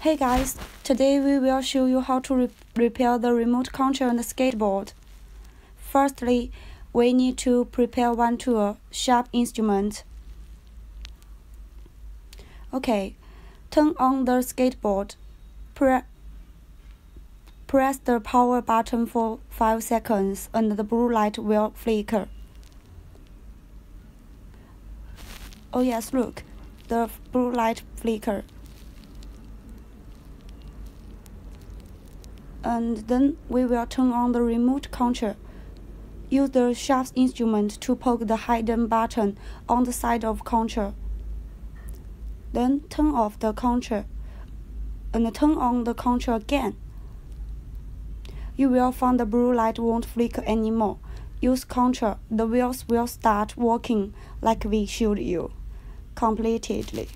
Hey guys, today we will show you how to re repair the remote control on the skateboard. Firstly, we need to prepare one tool, sharp instrument. Okay, turn on the skateboard. Pre press the power button for 5 seconds and the blue light will flicker. Oh yes, look, the blue light flicker. And then we will turn on the remote control. Use the shaft instrument to poke the hidden button on the side of control. Then turn off the control and turn on the control again. You will find the blue light won't flicker anymore. Use control, the wheels will start working like we showed you completely.